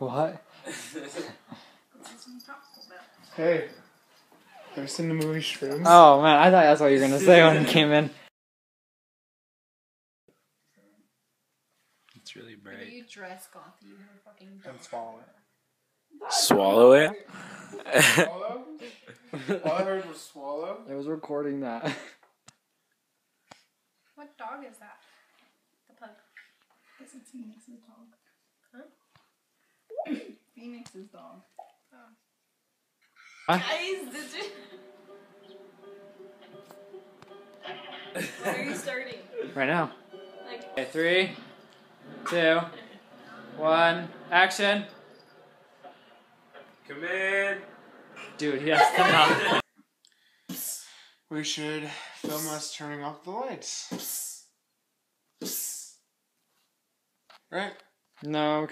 What? Hey. Ever seen the movie Shrooms? Oh man, I thought that's what you were gonna say when you came in. It's really If bright. you dress gothy, you're fucking dumb. And swallow it. Swallow it. Swallow? All I heard was swallow. I was recording that. What dog is that? The pug. Guess it's Phoenix's dog. Huh? Phoenix's dog. Guys, did you? When are you starting? right now. Like, Okay, three, two, one, action. Come in. Dude, he has to not. We should film us turning off the lights. Right? No.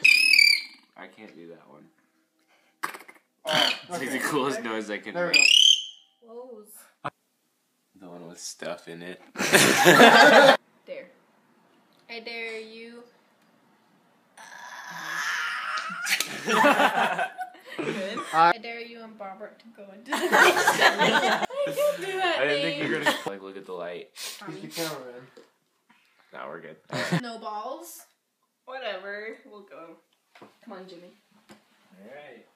I can't do that one. It's like the coolest noise I can There we make. go. woes. The one with stuff in it. there. I dare you. Good. I- I dare you and Barbara to go into the I can't do that I didn't think you were gonna like look at the light. He's the cameraman. Now we're good. No balls. Whatever. We'll go. Come on, Jimmy. Alright.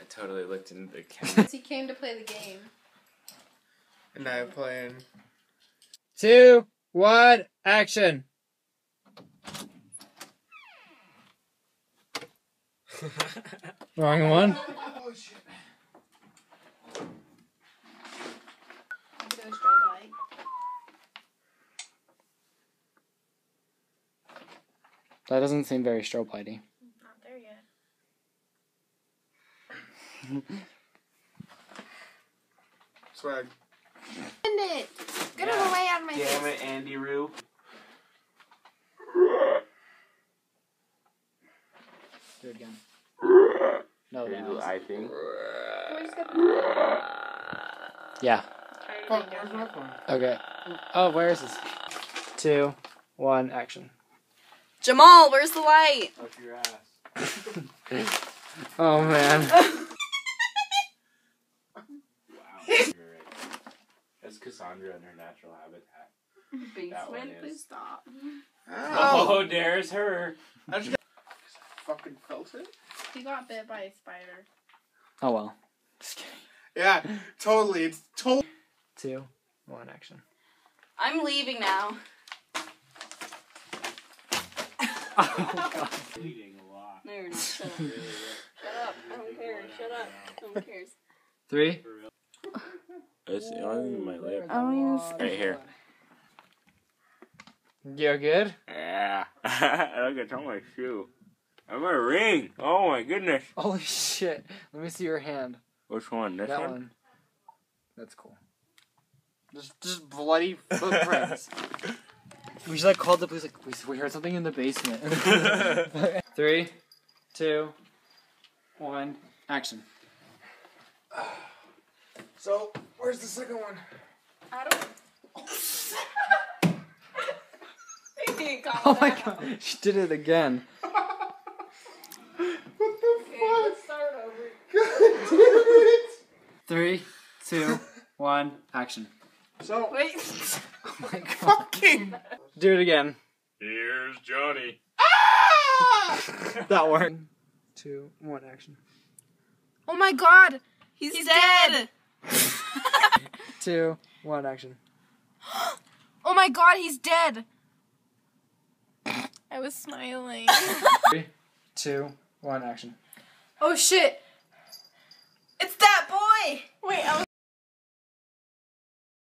I totally looked into the camera. He came to play the game. And I'm playing. Two, one, action. Wrong one. Oh shit. Go strobe light. That doesn't seem very strobe lighty. Not there yet. Swag. End it. Get it away out of my Damn face. it, Andy Roo. Do it again. No, Your little that eye thing. Yeah. Fuck, where's my phone? Okay. Oh, where is this? Two, one, action. Jamal, where's the light? Up your ass. Oh man. Wow. You're right. That's Cassandra in her natural habitat. Basement, please stop. Ow! Oh, there's her. I just got fucking felt it. He got bit by a spider. Oh well. Just kidding. Yeah, totally. It's totally. Two, one, action. I'm leaving now. Bleeding a lot. No, you're not. Shut up. Shut up. I don't care. Shut up. No one cares. Three. It's on my lip. I don't even. Right here. You're good. Yeah. Look, it's on my shoe. I'm a ring. Oh my goodness. Holy shit. Let me see your hand. Which one? This that one? one. That's cool. Just, just bloody footprints. we should like call the police. Like we, we heard something in the basement. Three, two, one, action. So, where's the second one? I don't. He didn't call Oh my that. god, she did it again. What the Okay, let's start over. fuck? God damn it! Three, two, one, action. So, Wait. Oh my god. fucking. Do it again. Here's Johnny. Ah! That worked. Two, one, action. Oh my god. He's, He's dead. Two, one, action. Oh my god, he's dead. I was smiling. Three, two, one, action. oh shit! It's that boy. Wait, I was.